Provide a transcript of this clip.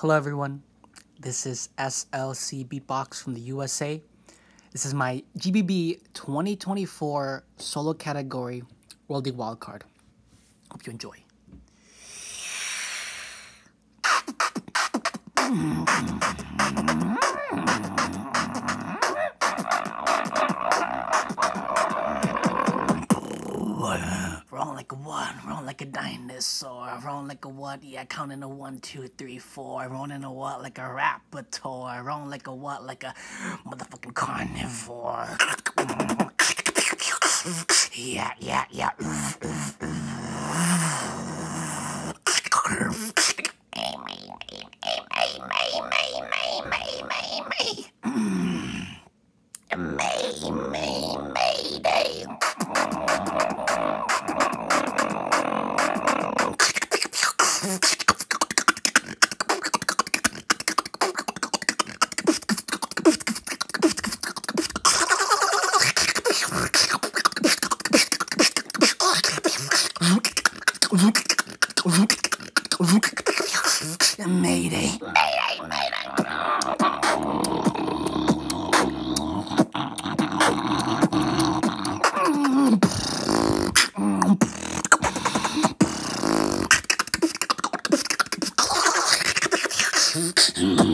Hello, everyone. This is SLC Beatbox from the USA. This is my GBB 2024 solo category World League Wildcard. Hope you enjoy. Rolling like a one, rolling like a dinosaur, rolling like a what? Yeah, counting a one, two, three, four, rolling a what? Like a raptor, rolling like a what? Like a motherfucking carnivore. Yeah, yeah, yeah. Mayday. Mayday, Okay.